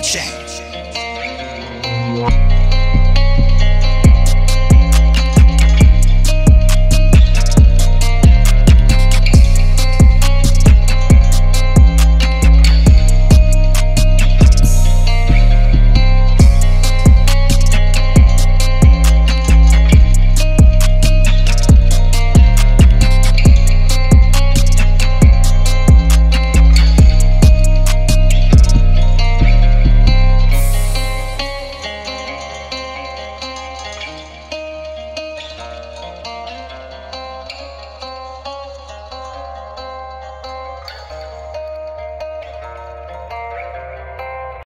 change.